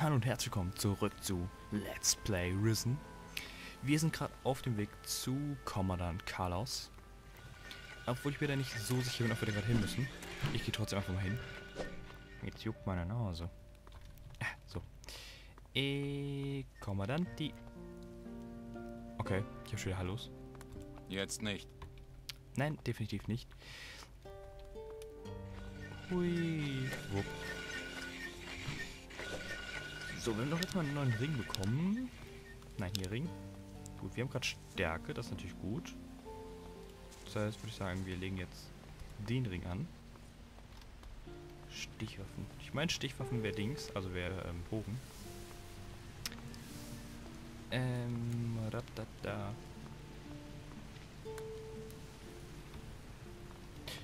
Hallo und herzlich willkommen zurück zu Let's Play Risen. Wir sind gerade auf dem Weg zu Kommandant Carlos. Obwohl ich mir da nicht so sicher bin, ob wir da gerade hin müssen. Ich gehe trotzdem einfach mal hin. Jetzt juckt meine Nase. Ah, so. Eh, Kommandanti. Okay, ich habe schon wieder Hallos. Jetzt nicht. Nein, definitiv nicht. Hui. Wupp. So, wir haben doch jetzt mal einen neuen Ring bekommen. Nein, hier Ring. Gut, wir haben gerade Stärke, das ist natürlich gut. Das heißt, würde ich sagen, wir legen jetzt den Ring an. Stichwaffen. Ich meine, Stichwaffen wäre Dings, also wäre ähm, Bogen. Ähm, ratata.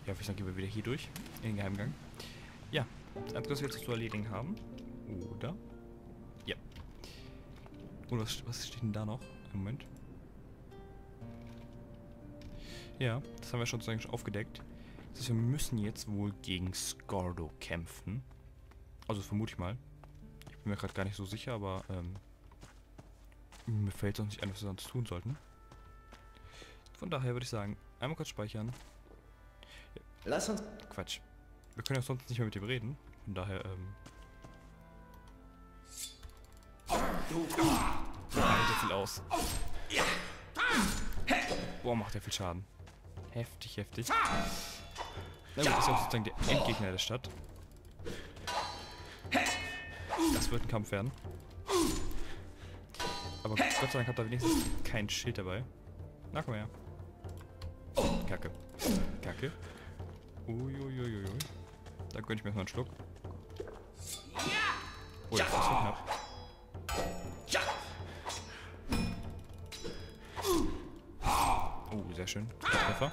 Ja, ich sagen, gehen wir wieder hier durch, in den Geheimgang. Ja, das Einzige, was wir jetzt zu erledigen haben. Oder? Ja. Und was, steht denn da noch? Im Moment. Ja, das haben wir schon sozusagen aufgedeckt. Das heißt, wir müssen jetzt wohl gegen Scordo kämpfen. Also vermute ich mal. Ich bin mir gerade gar nicht so sicher, aber ähm, mir fällt sonst nicht ein, was wir sonst tun sollten. Von daher würde ich sagen, einmal kurz speichern. Lass uns. Quatsch. Wir können ja sonst nicht mehr mit ihm reden. Von daher, ähm. Boah, der viel aus. Boah, macht der viel Schaden. Heftig, heftig. Na gut, ist ja auch sozusagen der Endgegner der Stadt. Das wird ein Kampf werden. Aber Gott sei Dank hat er wenigstens kein Schild dabei. Na, komm her. Kacke. Kacke. Uiuiuiui. Da gönn ich mir erstmal einen Schluck. Oh, das ist so knapp. Oh, sehr schön. Treffer.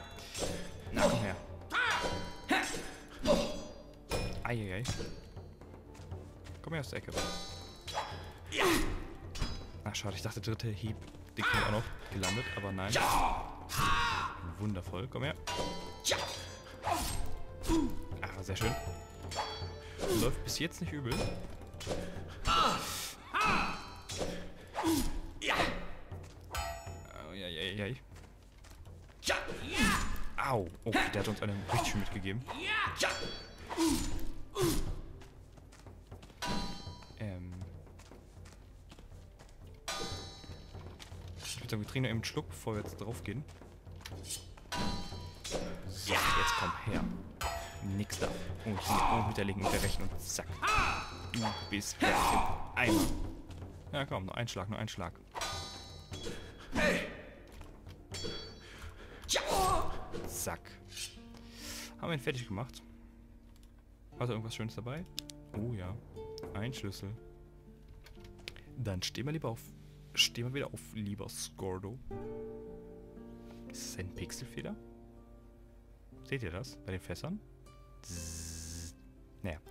Na, komm her. Eieiei. Komm her aus der Ecke. Ach, schade, ich dachte, dritte Hieb. Kommt auch noch gelandet, aber nein. Wundervoll. Komm her. Ah, sehr schön. Läuft bis jetzt nicht übel. Eieiei. Au. Oh, der hat uns einen richtig schön mitgegeben. Ähm. Ich würde sagen, wir trinken einen Schluck, bevor wir jetzt drauf gehen. So, jetzt komm her. Nix da. Und hier, und mit der linken rechten und zack. Du bist fertig Eimer. Ja, komm, nur ein Schlag, nur ein Schlag. Zack. Haben wir ihn fertig gemacht. Hat er irgendwas Schönes dabei? Oh ja. Ein Schlüssel. Dann stehen wir lieber auf. Stehen wir wieder auf, lieber Scordo. Ist das ein Pixelfeder? Seht ihr das? Bei den Fässern? Zzz. Naja.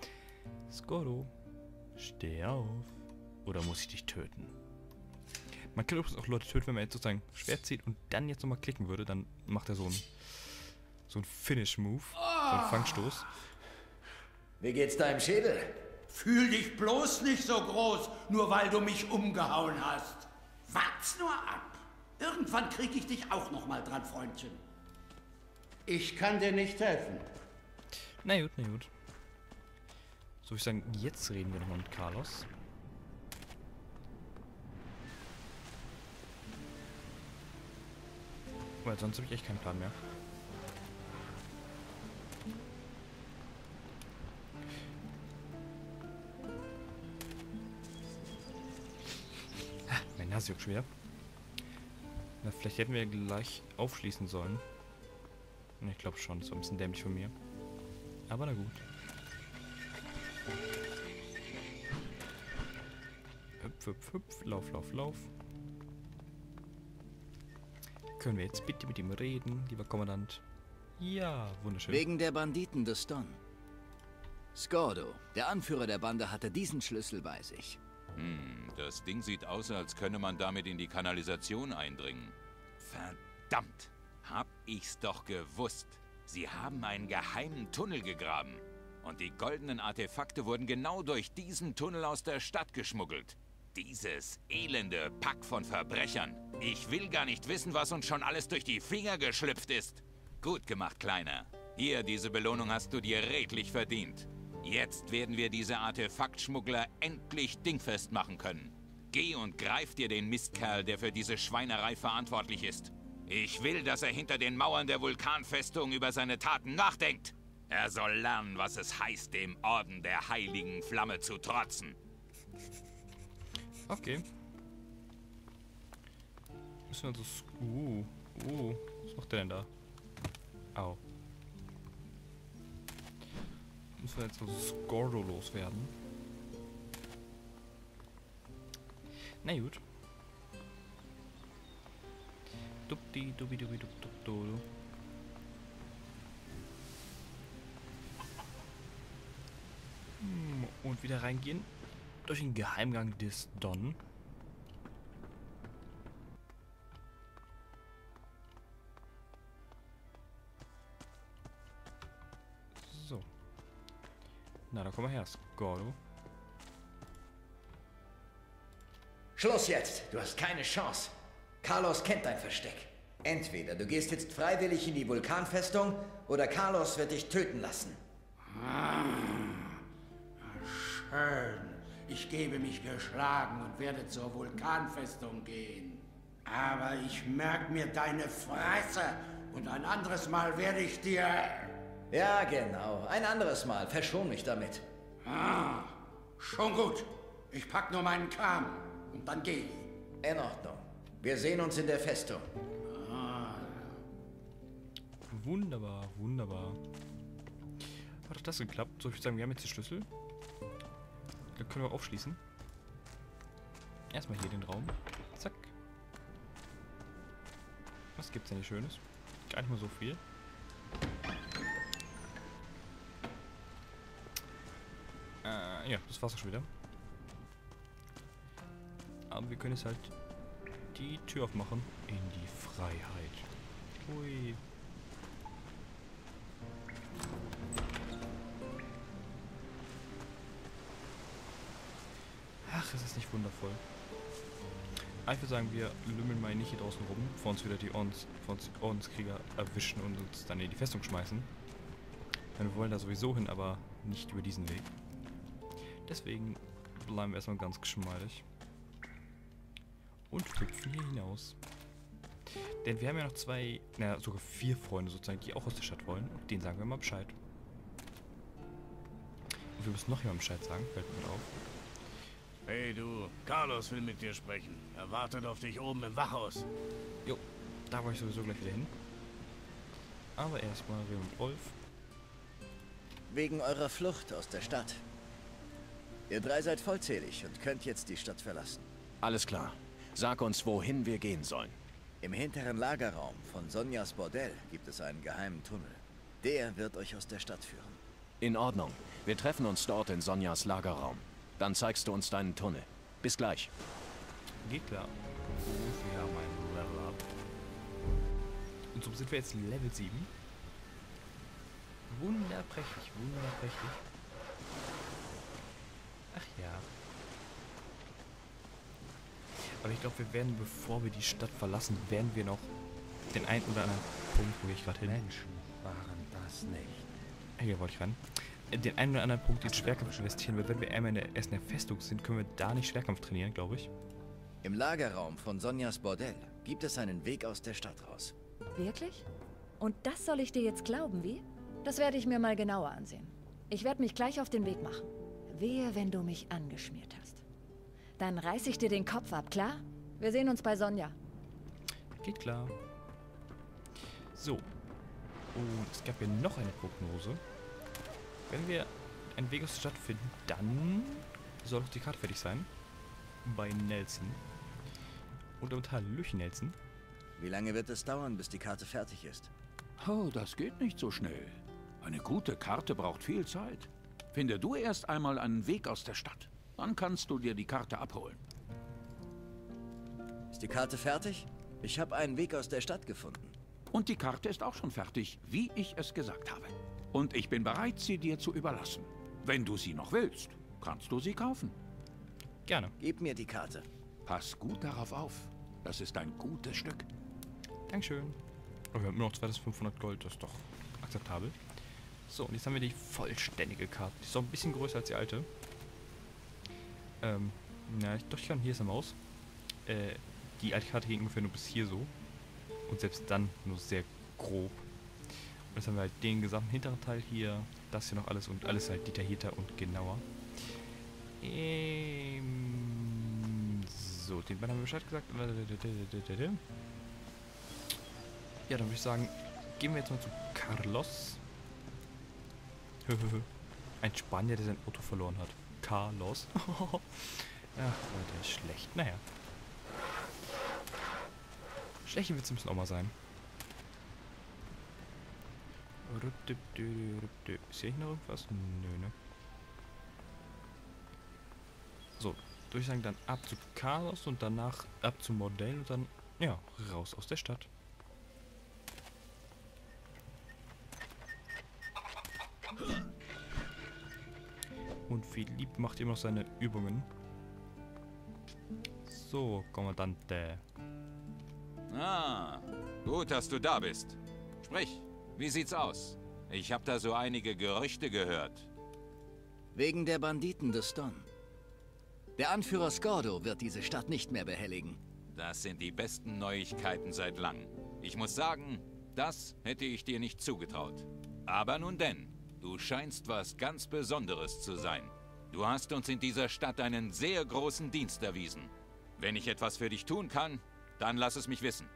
Scordo. Steh auf. Oder muss ich dich töten? Man kann übrigens auch Leute töten, wenn man jetzt sozusagen Schwert zieht und dann jetzt nochmal klicken würde, dann macht er so ein so ein Finish-Move, so ein Fangstoß. Wie geht's deinem Schädel? Fühl dich bloß nicht so groß, nur weil du mich umgehauen hast. Wart's nur ab. Irgendwann krieg ich dich auch noch mal dran, Freundchen. Ich kann dir nicht helfen. Na gut, na gut. So, würde ich sagen, jetzt reden wir nochmal mit Carlos. Weil sonst habe ich echt keinen Plan mehr. Ah, Mein Nase juckt schwer. Na, vielleicht hätten wir gleich aufschließen sollen. Ich glaube schon, das war ein bisschen dämlich von mir. Aber na gut. Hüpf, hüpf, hüpf, lauf, lauf, lauf. Können wir jetzt bitte mit ihm reden, lieber Kommandant? Ja, wunderschön. Wegen der Banditen des Don. Scordo, der Anführer der Bande, hatte diesen Schlüssel bei sich. Hm, das Ding sieht aus, als könne man damit in die Kanalisation eindringen. Verdammt! Hab ich's doch gewusst. Sie haben einen geheimen Tunnel gegraben. Und die goldenen Artefakte wurden genau durch diesen Tunnel aus der Stadt geschmuggelt. Dieses elende Pack von Verbrechern. Ich will gar nicht wissen, was uns schon alles durch die Finger geschlüpft ist. Gut gemacht, Kleiner. Hier, diese Belohnung hast du dir redlich verdient. Jetzt werden wir diese Artefaktschmuggler endlich dingfest machen können. Geh und greif dir den Mistkerl, der für diese Schweinerei verantwortlich ist. Ich will, dass er hinter den Mauern der Vulkanfestung über seine Taten nachdenkt. Er soll lernen, was es heißt, dem Orden der heiligen Flamme zu trotzen. Okay. Müssen wir das... Uh, uh. Was macht der denn da? Au. Müssen wir jetzt so Scordo loswerden. Na gut. Dupdi, dubi, dubi, dup, dup, du, du. Hm, Und wieder reingehen durch den Geheimgang des Don. Komm mal her, Scordo. Schluss jetzt. Du hast keine Chance. Carlos kennt dein Versteck. Entweder du gehst jetzt freiwillig in die Vulkanfestung oder Carlos wird dich töten lassen. Schön. Ich gebe mich geschlagen und werde zur Vulkanfestung gehen. Aber ich merk mir deine Fresse und ein anderes Mal werde ich dir... Ja, genau. Ein anderes Mal. Verschon mich damit. Ah, schon gut. Ich pack nur meinen Kram und dann geh ich. In Ordnung. Wir sehen uns in der Festung. Wunderbar, wunderbar. Hat auch das geklappt? So, ich würde sagen, wir haben jetzt den Schlüssel. Dann können wir aufschließen. Erstmal hier den Raum. Zack. Was gibt's denn hier Schönes? Gar nicht mal so viel. Ja, das war's auch schon wieder. Aber wir können jetzt halt die Tür aufmachen in die Freiheit. Hui. Ach, ist das nicht wundervoll. Ah, Ich würde sagen, wir lümmeln mal nicht hier draußen rum, bevor uns wieder die Ordenskrieger erwischen und uns dann in die Festung schmeißen. Denn wir wollen da sowieso hin, aber nicht über diesen Weg. Deswegen bleiben wir erstmal ganz geschmeidig. Und hüpfen hier hinaus. Denn wir haben ja noch zwei, naja, sogar vier Freunde sozusagen, die auch aus der Stadt wollen. Und denen sagen wir mal Bescheid. Und wir müssen noch jemandem Bescheid sagen, fällt mir auf. Hey du, Carlos will mit dir sprechen. Er wartet auf dich oben im Wachhaus. Jo, da wollte ich sowieso gleich wieder hin. Aber erstmal wir und Wolf. Wegen eurer Flucht aus der Stadt. Ihr drei seid vollzählig und könnt jetzt die Stadt verlassen. Alles klar. Sag uns, wohin wir gehen sollen. Im hinteren Lagerraum von Sonjas Bordell gibt es einen geheimen Tunnel. Der wird euch aus der Stadt führen. In Ordnung. Wir treffen uns dort in Sonjas Lagerraum. Dann zeigst du uns deinen Tunnel. Bis gleich. Geht klar. Und wir haben ein Level Up. Und so sind wir jetzt Level 7. Wunderprächtig, wunderprächtig. Ach ja. Aber ich glaube, wir werden, bevor wir die Stadt verlassen, werden wir noch den einen oder anderen Punkt, wo ich gerade hin? Menschen waren das nicht. Hier wollte ich ran. Äh, Den einen oder anderen Punkt in Schwerkampf investieren, weil wenn wir einmal in der, erst in der Festung sind, können wir da nicht Schwerkampf trainieren, glaube ich. Im Lagerraum von Sonjas Bordell gibt es einen Weg aus der Stadt raus. Wirklich? Und das soll ich dir jetzt glauben, wie? Das werde ich mir mal genauer ansehen. Ich werde mich gleich auf den Weg machen. Wehe, wenn du mich angeschmiert hast. Dann reiß ich dir den Kopf ab, klar? Wir sehen uns bei Sonja. Geht klar. So. Und es gab ja noch eine Prognose. Wenn wir einen Weg aus der Stadt finden, dann soll doch die Karte fertig sein. Bei Nelson. Und unter Hallöchen, Nelson. Wie lange wird es dauern, bis die Karte fertig ist? Oh, das geht nicht so schnell. Eine gute Karte braucht viel Zeit. Finde du erst einmal einen Weg aus der Stadt. Dann kannst du dir die Karte abholen. Ist die Karte fertig? Ich habe einen Weg aus der Stadt gefunden. Und die Karte ist auch schon fertig, wie ich es gesagt habe. Und ich bin bereit, sie dir zu überlassen. Wenn du sie noch willst, kannst du sie kaufen. Gerne. Gib mir die Karte. Pass gut darauf auf. Das ist ein gutes Stück. Dankeschön. Oh, wir haben nur noch 2500 Gold, das ist doch akzeptabel. So, und jetzt haben wir die vollständige Karte. Die ist auch ein bisschen größer als die alte. Ähm, ja, ich, doch, ich kann hier ist eine Maus. Äh, die alte Karte ging ungefähr nur bis hier so. Und selbst dann nur sehr grob. Und jetzt haben wir halt den gesamten hinteren Teil hier. Das hier noch alles und alles halt detaillierter und genauer. Ähm, so, den Mann haben wir Bescheid gesagt. Ja, dann würde ich sagen, gehen wir jetzt mal zu Carlos. Ein Spanier, der sein Auto verloren hat. Carlos. Ach, der ist schlecht. Naja. Schlechte Witze müssen auch mal sein. Ist hier noch irgendwas? Nö, ne? So, würde ich sagen, dann ab zu Carlos und danach ab zum Modell und dann, ja, raus aus der Stadt. Und Philipp macht immer noch seine Übungen. So, Kommandante. Ah, gut, dass du da bist. Sprich, wie sieht's aus? Ich habe da so einige Gerüchte gehört. Wegen der Banditen des Don. Der Anführer Scordo wird diese Stadt nicht mehr behelligen. Das sind die besten Neuigkeiten seit langem. Ich muss sagen, das hätte ich dir nicht zugetraut. Aber nun denn, du scheinst was ganz Besonderes zu sein. Du hast uns in dieser Stadt einen sehr großen Dienst erwiesen. Wenn ich etwas für dich tun kann, dann lass es mich wissen.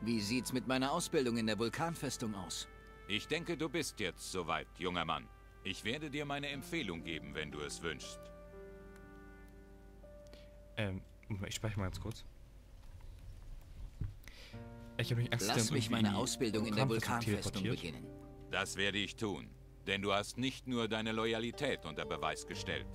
Wie sieht's mit meiner Ausbildung in der Vulkanfestung aus? Ich denke, du bist jetzt soweit, junger Mann. Ich werde dir meine Empfehlung geben, wenn du es wünschst. Ähm, ich spreche mal ganz kurz. Ich habe mich Lass mich meine Ausbildung in der Vulkanfestung beginnen. Das werde ich tun, denn du hast nicht nur deine Loyalität unter Beweis gestellt.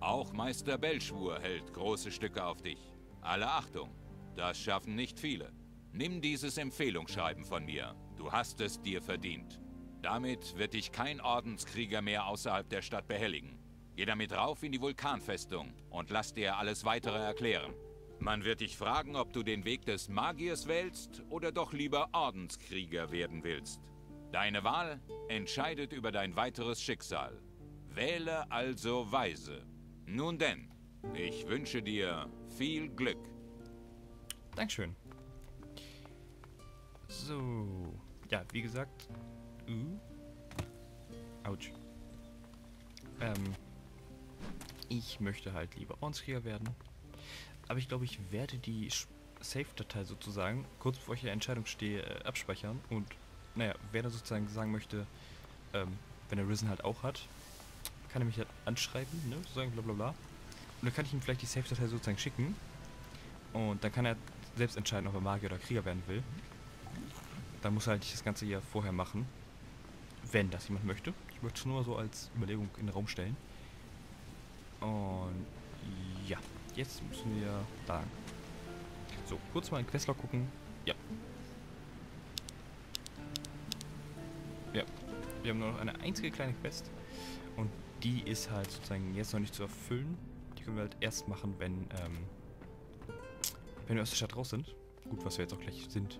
Auch Meister Belschwur hält große Stücke auf dich. Alle Achtung, das schaffen nicht viele. Nimm dieses Empfehlungsschreiben von mir. Du hast es dir verdient. Damit wird dich kein Ordenskrieger mehr außerhalb der Stadt behelligen. Geh damit rauf in die Vulkanfestung und lass dir alles weitere erklären. Man wird dich fragen, ob du den Weg des Magiers wählst oder doch lieber Ordenskrieger werden willst. Deine Wahl entscheidet über dein weiteres Schicksal. Wähle also weise. Nun denn, ich wünsche dir viel Glück. Dankeschön. So. Ja, wie gesagt. Uh. Autsch. Ähm. Ich möchte halt lieber Ordenskrieger werden. Aber ich glaube, ich werde die Save-Datei sozusagen, kurz bevor ich in der Entscheidung stehe, äh, abspeichern. Und, naja, wer da sozusagen sagen möchte, ähm, wenn er Risen halt auch hat, kann er mich halt anschreiben, ne, sozusagen, bla bla bla. Und dann kann ich ihm vielleicht die Save-Datei sozusagen schicken. Und dann kann er selbst entscheiden, ob er Magier oder Krieger werden will. Dann muss er halt das Ganze hier vorher machen. Wenn das jemand möchte. Ich möchte es nur so als Überlegung in den Raum stellen. Und ja, jetzt müssen wir da lang. So, kurz mal in Questlog gucken. Ja. Ja, wir haben nur noch eine einzige kleine Quest. Und die ist halt sozusagen jetzt noch nicht zu erfüllen. Die können wir halt erst machen, wenn, ähm, wenn wir aus der Stadt raus sind. Gut, was wir jetzt auch gleich sind.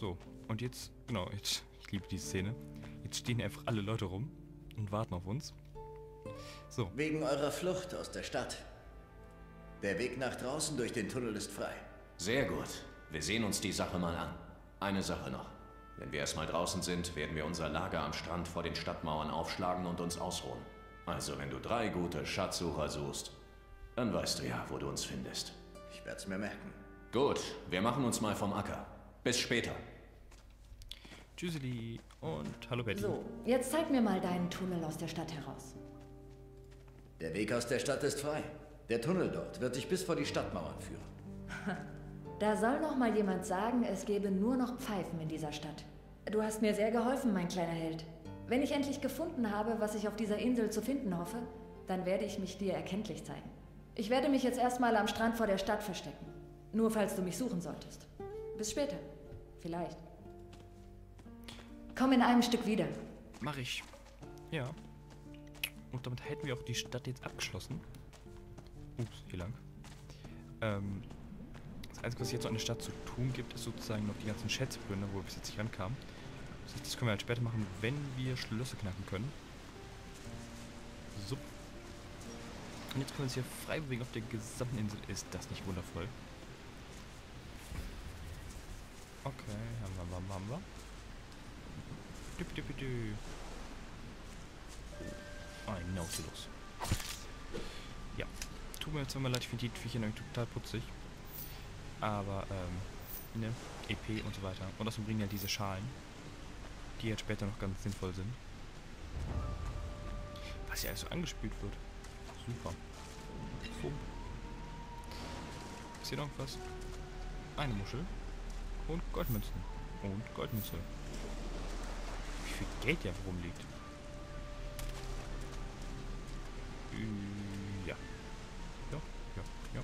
So, und jetzt, genau, jetzt, ich liebe diese Szene. Jetzt stehen einfach alle Leute rum und warten auf uns. So. Wegen eurer Flucht aus der Stadt. Der Weg nach draußen durch den Tunnel ist frei. Sehr gut. Wir sehen uns die Sache mal an. Eine Sache noch. Wenn wir erstmal draußen sind, werden wir unser Lager am Strand vor den Stadtmauern aufschlagen und uns ausruhen. Also wenn du drei gute Schatzsucher suchst, dann weißt du ja, wo du uns findest. Ich werde es mir merken. Gut, wir machen uns mal vom Acker. Bis später. Tschüsseli und hallo Betty. So, jetzt zeig mir mal deinen Tunnel aus der Stadt heraus. Der Weg aus der Stadt ist frei. Der Tunnel dort wird dich bis vor die Stadtmauern führen. Da soll noch mal jemand sagen, es gäbe nur noch Pfeifen in dieser Stadt. Du hast mir sehr geholfen, mein kleiner Held. Wenn ich endlich gefunden habe, was ich auf dieser Insel zu finden hoffe, dann werde ich mich dir erkenntlich zeigen. Ich werde mich jetzt erstmal am Strand vor der Stadt verstecken. Nur falls du mich suchen solltest. Bis später. Vielleicht. Komm in einem Stück wieder. Mach ich. Ja. Und damit hätten wir auch die Stadt jetzt abgeschlossen. Ups, hier lang. Ähm, das Einzige, was jetzt an der Stadt zu tun gibt, ist sozusagen noch die ganzen Schätzplünder, wo wir bis jetzt nicht rankamen. Das, heißt, das können wir halt später machen, wenn wir Schlösser knacken können. So. Und jetzt können wir uns hier frei bewegen auf der gesamten Insel. Ist das nicht wundervoll? Okay, haben wir, haben wir, haben wir. Düpp, düpp, düpp. Ein Nautilus. Ja. Tut mir jetzt immer leid, ich finde die Viecher total putzig. Aber, ähm, ne, EP und so weiter. Und außerdem bringen ja diese Schalen, die jetzt später noch ganz sinnvoll sind. Was hier alles so angespült wird. Super. Fum. Ist hier noch was? Eine Muschel. Und Goldmünzen. Und Goldmünze. Wie viel Geld hier rumliegt. Ja. Ja, ja, ja.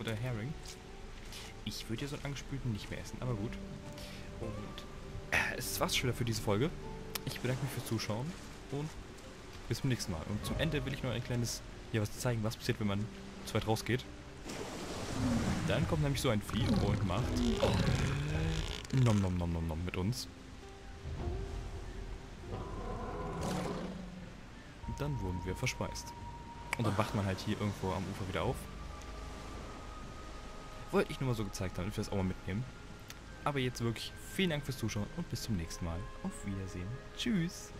Oder Herring. Ich würde ja so einen angespülten nicht mehr essen, aber gut. Und äh, es war's schon wieder für diese Folge. Ich bedanke mich fürs Zuschauen und bis zum nächsten Mal. Und zum Ende will ich noch ein kleines, ja, was zeigen, was passiert, wenn man zu weit rausgeht. Dann kommt nämlich so ein Vieh und macht nom nom nom nom nom mit uns. Dann wurden wir verspeist. Und dann wacht man halt hier irgendwo am Ufer wieder auf. Wollte ich nur mal so gezeigt haben, damit wir das auch mal mitnehmen. Aber jetzt wirklich vielen Dank fürs Zuschauen und bis zum nächsten Mal. Auf Wiedersehen. Tschüss.